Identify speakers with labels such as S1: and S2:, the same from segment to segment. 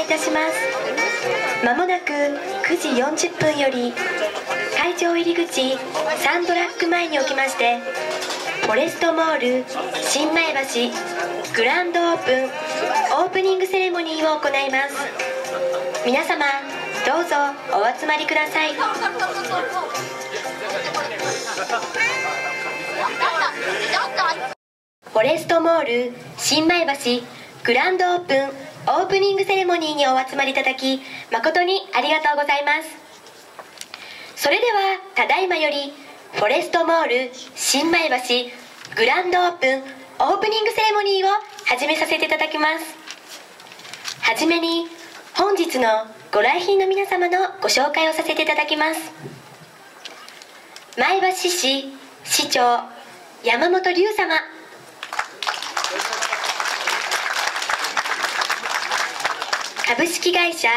S1: いいたします。まもなく9時40分より会場入り口サンドラッグ前におきましてフォレストモール新前橋グランドオープンオープニングセレモニーを行います。皆様どうぞお集まりください。フォレストモール新米橋グランドオープンオープニングセレモニーにお集まりいただき誠にありがとうございます。それではただいまよりフォレストモール新米橋グランドオープンオープニングセレモニーを始めさせていただきます。はじめに本日のご来賓の皆様のご紹介をさせていただきます。前橋市市長山本龍様。株式会社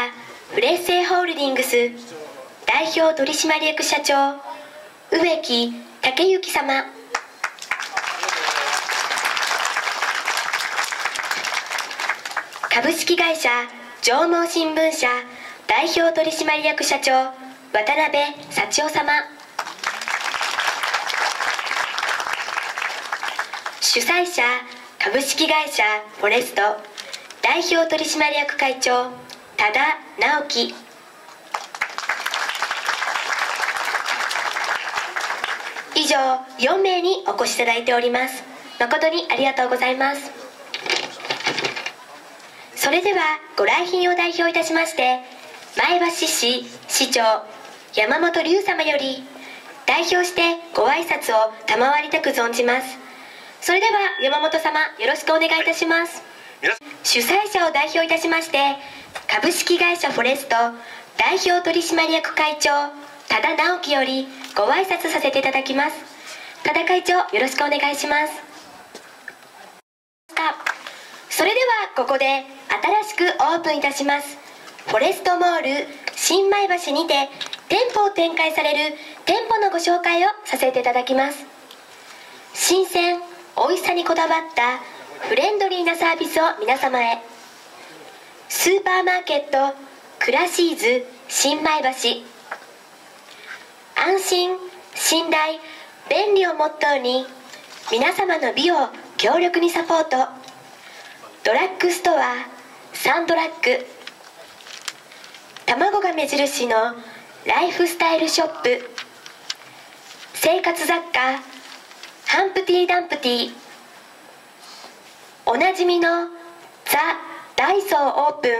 S1: フレッセイホールディングス代表取締役社長植木武之様。株式会社上毛新聞社代表取締役社長渡辺幸男様。主催者株式会社フォレスト。代表取締役会長多田直樹。以上4名にお越しいただいております。誠にありがとうございます。それではご来賓を代表いたしまして前橋市市長山本龍様より代表してご挨拶を賜りたく存じます。それでは山本様よろしくお願いいたします。主催者を代表いたしまして株式会社フォレスト代表取締役会長多田直樹よりご挨拶させていただきます。多田会長よろしくお願いします。それではここで新しくオープンいたします。フォレストモール新米橋にて店舗を展開される店舗のご紹介をさせていただきます。新鮮美味しさにこだわったフレンドリーなサービスを皆様へ。スーパーマーケットクラシーズ新米橋。安心信頼便利をモットーに皆様の美を強力にサポート。ドラッグストアサンドラッグ。卵が目印のライフスタイルショップ。生活雑貨ハンプティ・ダンプティおなじみのザ・ダイソーオープン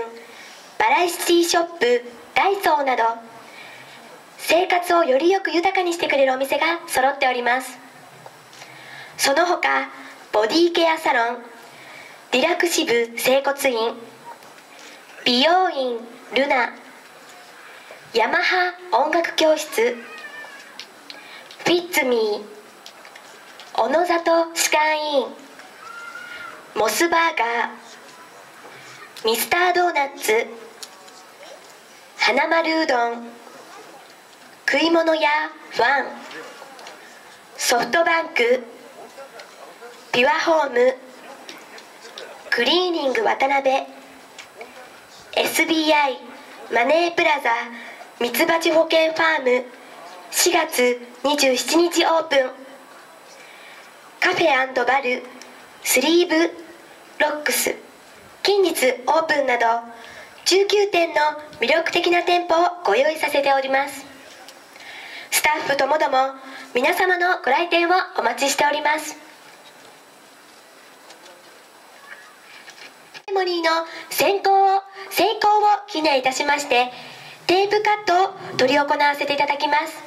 S1: バラエティショップダイソーなど生活をよりよく豊かにしてくれるお店が揃っております。その他ボディケアサロンリラクシブ整骨院美容院ルナヤマハ音楽教室フィッツミー小野里歯科医院モスバーガー。ミスタードーナツ。花丸うどん。食い物屋ファン。ソフトバンク。ピュアホーム。クリーニング渡辺。SBI マネープラザ。ミツバチ保険ファーム。4月27日オープン。カフェバル。スリーブロックス近日オープンなど19店の魅力的な店舗をご用意させております。スタッフともども皆様のご来店をお待ちしております。セレモニーの先行を成功を記念いたしましてテープカットを執り行わせていただきます。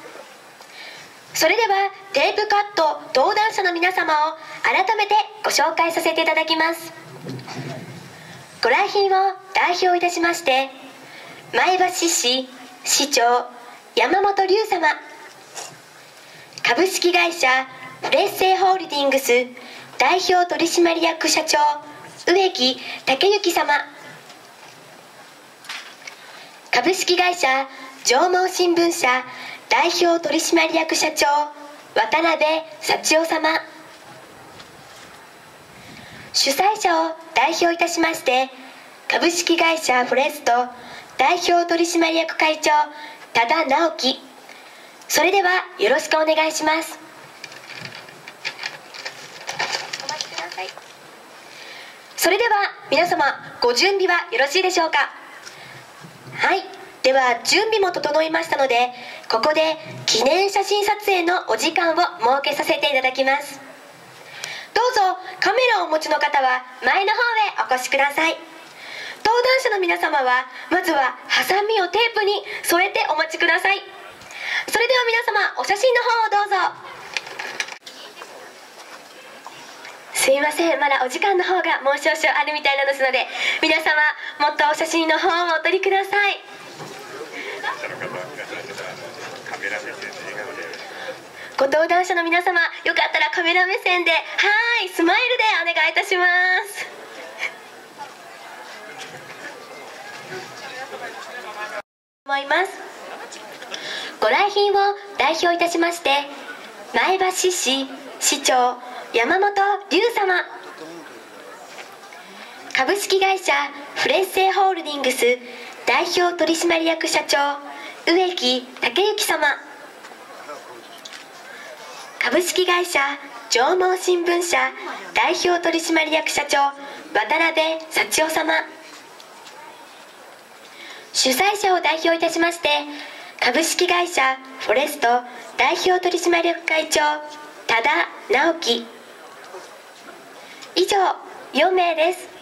S1: それではテープカット登壇者の皆様を改めてご紹介させていただきます。ご来賓を代表いたしまして前橋市市長山本龍様。株式会社フレッセイホールディングス代表取締役社長植木武之様。株式会社上毛新聞社代表取締役社長渡辺幸男様。主催者を代表いたしまして株式会社フォレスト代表取締役会長多田直樹。それではよろしくお願いします。それでは皆様ご準備はよろしいでしょうか。はい。では準備も整いましたのでここで記念写真撮影のお時間を設けさせていただきます。どうぞカメラをお持ちの方は前の方へお越しください。登壇者の皆様はまずはハサミをテープに添えてお待ちください。それでは皆様お写真の方をどうぞ。すいませんまだお時間の方がもう少々あるみたいなのですので皆様もっとお写真の方をお撮りください。ご登壇者の皆様よかったらカメラ目線ではいスマイルでお願いいたします。思います。ご来賓を代表いたしまして前橋市市長山本龍様。株式会社フレッセホールディングス代表取締役社長植木武之様。株式会社上毛新聞社代表取締役社長渡辺幸男様。主催者を代表いたしまして株式会社フォレスト代表取締役会長多田直樹。以上4名です。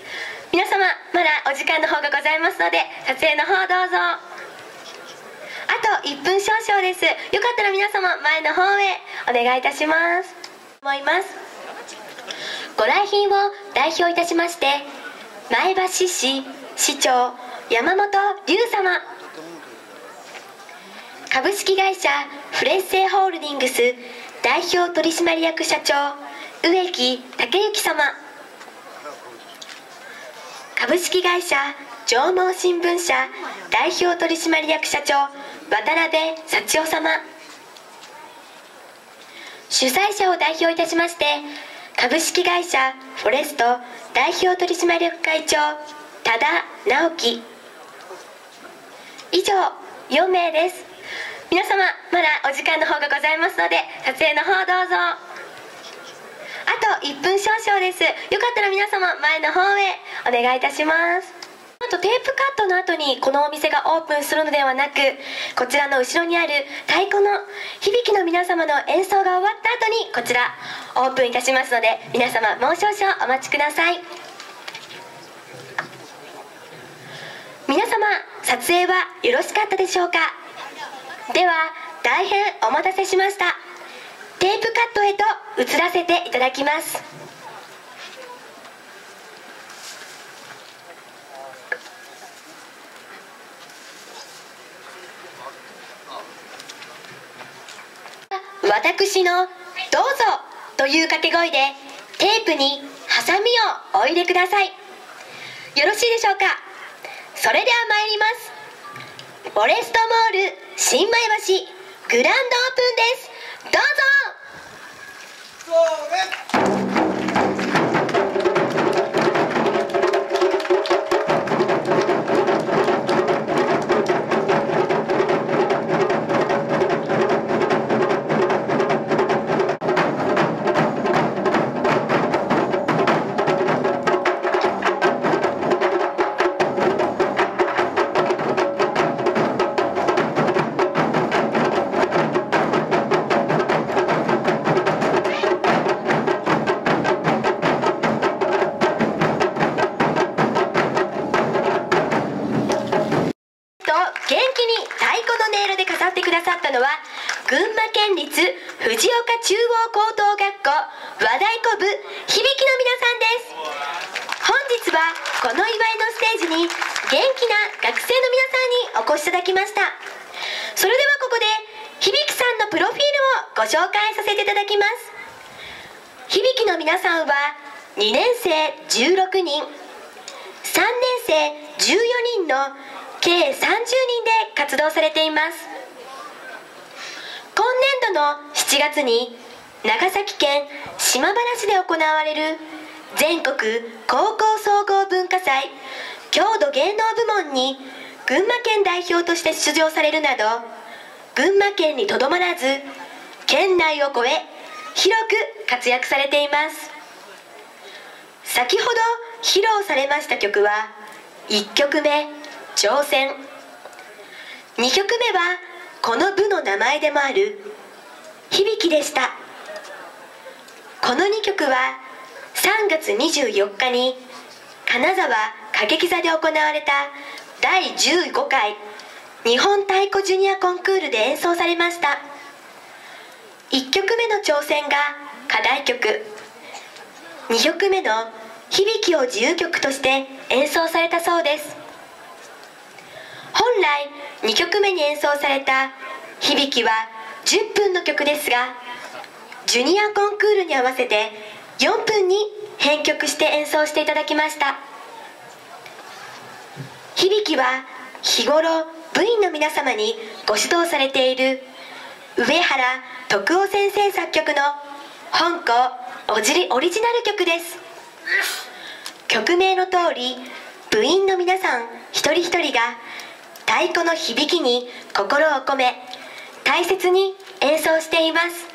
S1: 皆様まだお時間の方がございますので撮影の方どうぞ。あと1分少々です。よかったら皆様前の方へお願いいたします。思います。ご来賓を代表いたしまして前橋市市長山本龍様。株式会社フレッセホールディングス代表取締役社長植木武之様。株式会社上毛新聞社代表取締役社長渡辺幸男様。主催者を代表いたしまして株式会社フォレスト代表取締役会長多田直樹。以上4名です。皆様まだお時間の方がございますので撮影の方どうぞ。1分少々です。よかったら皆様前の方へお願いいたします。あとテープカットの後にこのお店がオープンするのではなくこちらの後ろにある太鼓の響きの皆様の演奏が終わった後にこちらオープンいたしますので皆様もう少々お待ちください。皆様撮影はよろしかったでしょうか？では大変お待たせしました。テープカットへと移らせていただきます。私の「どうぞ」という掛け声でテープにハサミをお入れください。よろしいでしょうか？それでは参ります。フォレストモール新米橋グランドオープンです。どうぞ。Correto! ったのは群馬県立藤岡中央高等学校和太鼓部響きの皆さんです。本日はこの祝いのステージに元気な学生の皆さんにお越しいただきました。それではここで響さんのプロフィールをご紹介させていただきます。響の皆さんは2年生16人3年生14人の計30人で活動されています。今年度の7月に長崎県島原市で行われる全国高校総合文化祭郷土芸能部門に群馬県代表として出場されるなど群馬県にとどまらず県内を超え広く活躍されています先ほど披露されました曲は1曲目「挑戦」2曲目はこの部の名前でもある「響」でした。この2曲は3月24日に金沢歌劇座で行われた第15回日本太鼓ジュニアコンクールで演奏されました。1曲目の挑戦が課題曲。2曲目の響を自由曲として演奏されたそうです。本来2曲目に演奏された響は10分の曲ですがジュニアコンクールに合わせて4分に編曲して演奏していただきました。響は日頃部員の皆様にご指導されている上原徳夫先生作曲の本校おじりオリジナル曲です。曲名の通り部員の皆さん一人一人が太鼓の響きに心を込め大切に演奏しています。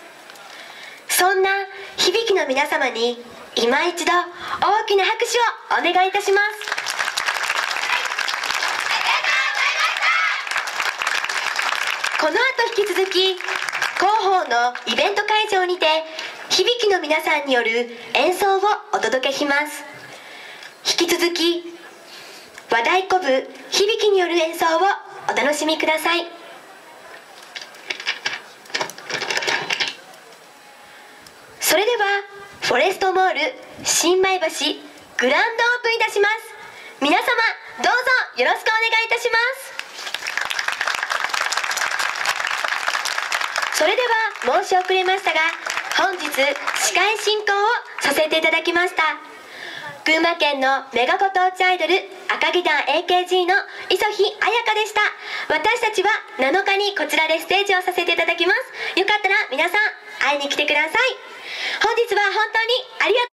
S1: そんな響きの皆様に今一度大きな拍手をお願いいたします。この後引き続き広報のイベント会場にて響きの皆さんによる演奏をお届けします。引き続き和太鼓部響きによる演奏をお楽しみください。それではフォレストモール新米橋グランドオープンいたします。皆様どうぞよろしくお願いいたします。それでは申し遅れましたが本日司会進行をさせていただきました。群馬県のメガご当地アイドル赤木団 AKG の磯日彩香でした。私たちは7日にこちらでステージをさせていただきます。よかったら皆さん会いに来てください。本日は本当にありがとう。